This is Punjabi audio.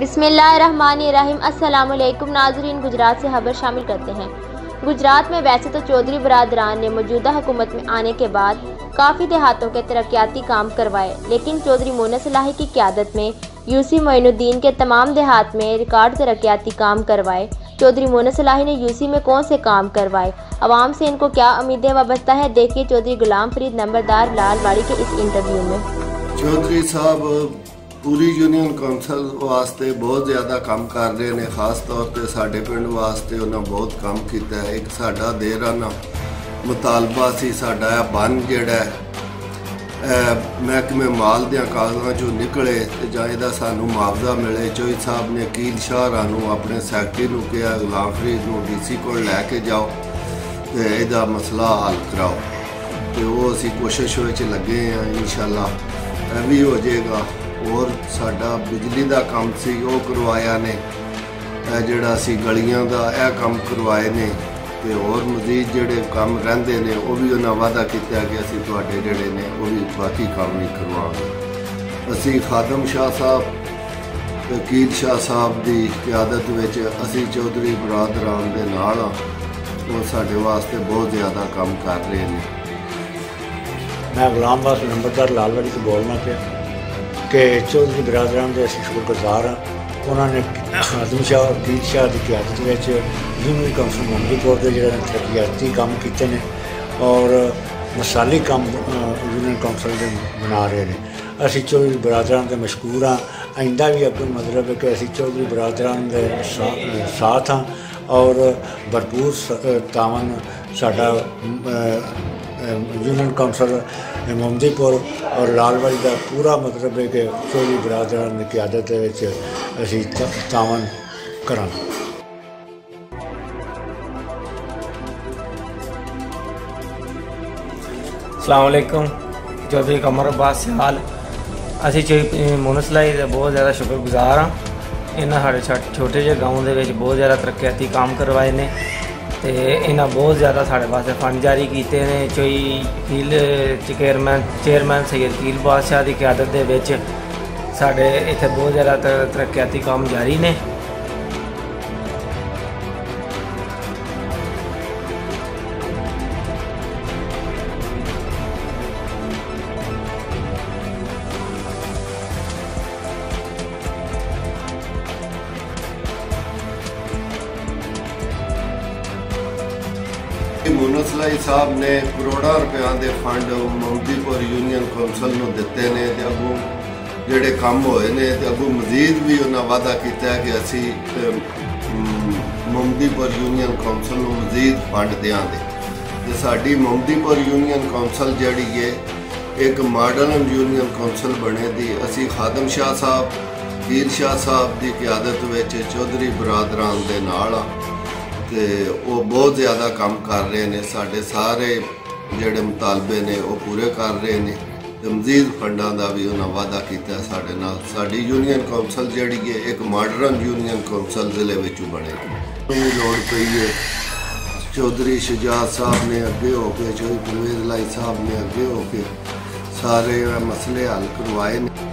بسم اللہ الرحمن الرحیم۔ السلام علیکم۔ ناظرین، گجرات سے حبر شامل کرتے ہیں۔ گجرات میں ویسے تو چودھری برادران نے موجودہ حکومت میں آنے کے بعد کافی دیہاتوں کے ترقیاتی کام کروائے، لیکن چودھری مونہ صلاحی کی قیادت میں یوسی معین الدین کے تمام دیہات میں ریکارڈ ترقیاتی کام کروائے۔ چودھری مونہ صلاحی نے یوسی میں کون سے کام کروائے؟ عوام سے ان کو کیا امیدیں وابستہ ہے دیکھیے چودھری غلام فرید نمبردار لال باڑی کے اس انٹرویو میں۔ چودری صاحب ਪੂਰੀ ਯੂਨੀਅਨ ਕੌਂਸਲ ਵਾਸਤੇ ਬਹੁਤ ਜ਼ਿਆਦਾ ਕੰਮ ਕਰ ਰਹੇ ਨੇ, ਖਾਸ ਤੌਰ ਤੇ ਸਾਡੇ ਪਿੰਡ ਵਾਸਤੇ ਉਹਨਾਂ ਬਹੁਤ ਕੰਮ ਕੀਤਾ ਹੈ। ਇੱਕ ਸਾਡਾ ਦੇਰਾਨਾ ਮੁਤਾਲਬਾ ਸੀ, ਸਾਡਾ ਇਹ ਬੰਨ ਜਿਹੜਾ ਮਹਿਕਮੇ ਮਾਲ ਦੀਆਂ ਕਾਗਜ਼ਾਂ ਚੋਂ ਨਿਕਲੇ ਤੇ ਜਾਂ ਇਹਦਾ ਸਾਨੂੰ ਮੁਆਵਜ਼ਾ ਮਿਲੇ। ਚੋਈ ਸਾਹਿਬ ਨੇ ਕੀਲ ਸ਼ਾਹਰਾਂ ਨੂੰ ਆਪਣੇ ਸੈਕਟਰੀ ਨੂੰ ਕਿਹਾ, ਗੁਲਾਮ ਫਰੀਦ ਨੂੰ ਡੀਸੀ ਕੋਲ ਲੈ ਕੇ ਜਾਓ ਤੇ ਇਹਦਾ ਮਸਲਾ ਹੱਲ ਕਰਾਓ। ਤੇ ਉਹ ਅਸੀਂ ਕੋਸ਼ਿਸ਼ ਵਿੱਚ ਲੱਗੇ ਆ ਇਨਸ਼ਾਅੱਲਾ, ਇਹ ਵੀ ਹੋ ਜਾਏਗਾ। ਹੋਰ ਸਾਡਾ ਬਿਜਲੀ ਦਾ ਕੰਮ ਸੀ, ਉਹ ਕਰਵਾਇਆ ਨੇ। ਇਹ ਜਿਹੜਾ ਅਸੀਂ ਗਲੀਆਂ ਦਾ ਇਹ ਕੰਮ ਕਰਵਾਏ ਨੇ ਤੇ ਹੋਰ ਮਜ਼ੀਦ ਜਿਹੜੇ ਕੰਮ ਰਹਿੰਦੇ ਨੇ, ਉਹ ਵੀ ਉਹਨਾਂ ਵਾਅਦਾ ਕੀਤਾ ਕਿ ਅਸੀਂ ਤੁਹਾਡੇ ਜਿਹੜੇ ਨੇ, ਉਹ ਵੀ ਬਾਕੀ ਕੰਮ ਵੀ ਕਰਵਾਵਾਂਗੇ। ਅਸੀਂ ਖਾਦਮ ਸ਼ਾਹ ਸਾਹਿਬ, ਵਕੀਲ ਸ਼ਾਹ ਸਾਹਿਬ ਦੀ ਕਿਆਦਤ ਵਿੱਚ ਅਸੀਂ ਚੌਧਰੀ ਬਰਾਦਰਾਨ ਦੇ ਨਾਲ ਉਹ ਸਾਡੇ ਵਾਸਤੇ ਬਹੁਤ ਜ਼ਿਆਦਾ ਕੰਮ ਕਰ ਰਹੇ ਨੇ। ਮੈਂ ਗੁਲਾਮ ਬਾਸ ਨੰਬਰਦਾਰ ਲਾਲਵਾੜੀ ਤੋਂ ਬੋਲਣਾ ਪਿਆ। ਕਿ ਚੌਧਰੀ ਬਰਾਦਰਾਂ ਦੇ ਅਸੀਂ ਸ਼ੁਕਰਗੁਜ਼ਾਰ ਹਾਂ ਉਹਨਾਂ ਨੇ ਆਦਮ ਸ਼ਾਹ ਔਰ ਦੀਦ ਸ਼ਾਹ ਦੀ ਕਿਆਦਤ ਵਿੱਚ ਯੂਨੀਅਨ ਕੌਂਸਲ ਮੰਗੀਪੁਰ ਦੇ ਜਿਹੜੇ ਨੇ ਤਰੱਕੀਆਤੀ ਕੰਮ ਕੀਤੇ ਨੇ ਔਰ ਮਸਾਲੀ ਕੰਮ ਅ, ਯੂਨੀਅਨ ਕੌਂਸਲ ਦੇ ਬਣਾ ਰਹੇ ਨੇ। ਅਸੀਂ ਚੌਧਰੀ ਬਰਾਦਰਾਂ ਦੇ ਮਸ਼ਕੂਰ ਹਾਂ ਆਇੰਦਾ ਵੀ ਅੱਗੇ ਮਤਲਬ ਹੈ ਕਿ ਅਸੀਂ ਚੌਧਰੀ ਬਰਾਦਰਾਂ ਦੇ ਸਾ- ਅ, ਸਾਥ ਹਾਂ ਔਰ ਭਰਪੂਰ ਸ- ਅ, ਤਾਵਨ ਸਾਡਾ ਅ, ਯੂਨੀਅਨ ਕੌਂਸਲ نمومدی پور اور لال بج کا پورا مطلب ہے کہ سوری برادران کی قیادت اسی تاون کرا السلام علیکم۔ جو بھی کمر عباس سیال اسی مونس مونسلائی سے بہت زیادہ شکر گزار ہاں۔ ਇਹਨਾਂ سارے چھوٹے ਜਿਹੇ گاؤں کے بہت زیادہ ترقیاتی کام کروائے نے۔ ਤੇ ਇਹਨਾਂ ਬਹੁਤ ਜ਼ਿਆਦਾ ਸਾਡੇ ਵਾਸਤੇ ਫੰਡ ਜਾਰੀ ਕੀਤੇ ਨੇ। ਚੋਈ ਕੀਲ ਚੇਅਰਮੈਨ ਚੇਅਰਮੈਨ ਸੈਯਦ ਕੀਲ ਬਾਦਸ਼ਾਹ ਦੀ ਕਿਆਦਤ ਦੇ ਵਿੱਚ ਸਾਡੇ ਇੱਥੇ ਬਹੁਤ ਜ਼ਿਆਦਾ ਤ- ਤਰੱਕੀਆਤੀ ਕੰਮ ਜਾਰੀ ਨੇ। ਮੁਨਸਲਾਈ ਸਾਹਿਬ ਨੇ ਕਰੋੜਾਂ ਰੁਪਿਆਂ ਦੇ ਫੰਡ ਮੌਂਦੀਪੁਰ ਯੂਨੀਅਨ ਕੌਂਸਲ ਨੂੰ ਦਿੱਤੇ ਨੇ ਤੇ ਅੱਗੋਂ ਜਿਹੜੇ ਕੰਮ ਹੋਏ ਨੇ ਤੇ ਅੱਗੋਂ ਮਜ਼ੀਦ ਵੀ ਉਹਨਾਂ ਵਾਅਦਾ ਕੀਤਾ ਕਿ ਅਸੀਂ ਮੌਂਦੀਪੁਰ ਯੂਨੀਅਨ ਕੌਂਸਲ ਨੂੰ ਮਜ਼ੀਦ ਫੰਡ ਦੇਵਾਂਗੇ ਤੇ ਸਾਡੀ ਮੌਂਦੀਪੁਰ ਯੂਨੀਅਨ ਕੌਂਸਲ ਜਿਹੜੀ ਹੈ ਇੱਕ ਮਾਡਰਨ ਯੂਨੀਅਨ ਕੌਂਸਲ ਬਣੇ ਦੀ ਅਸੀਂ ਖਾਦਮ ਸ਼ਾਹ ਸਾਹਿਬ, ਪੀਰ ਸ਼ਾਹ ਸਾਹਿਬ ਦੀ ਕਿਆਦਤ ਵਿੱਚ ਚੌਧਰੀ ਬਰਾਦਰਾਂ ਦੇ ਨਾਲ ਆ। ਤੇ ਉਹ ਬਹੁਤ ਜ਼ਿਆਦਾ ਕੰਮ ਕਰ ਰਹੇ ਨੇ, ਸਾਡੇ ਸਾਰੇ ਜਿਹੜੇ ਮੁਤਾਲਬੇ ਨੇ ਉਹ ਪੂਰੇ ਕਰ ਰਹੇ ਨੇ। ਤੇ ਮਜ਼ੀਦ ਫੰਡਾਂ ਦਾ ਵੀ ਉਹਨਾਂ ਵਾਅਦਾ ਕੀਤਾ ਸਾਡੇ ਨਾਲ। ਸਾਡੀ ਯੂਨੀਅਨ ਕੌਂਸਲ ਜਿਹੜੀ ਹੈ, ਇੱਕ ਮਾਡਰਨ ਯੂਨੀਅਨ ਕੌਂਸਲ ਜ਼ਿਲ੍ਹੇ ਵਿੱਚ ਬਣੇਗੀ ਨੂੰ ਲੋੜ ਪਈ ਹੈ, ਚੌਧਰੀ ਸ਼ੁਜਾਤ ਸਾਹਿਬ ਨੇ ਅੱਗੇ ਹੋ ਕੇ, ਚੌਧਰੀ ਪਰਵੇਜ਼ ਲਾਈ ਸਾਹਿਬ ਨੇ ਅੱਗੇ ਹੋ ਕੇ ਸਾਰੇ ਮਸਲੇ ਹੱਲ ਕਰਵਾਏ ਨੇ।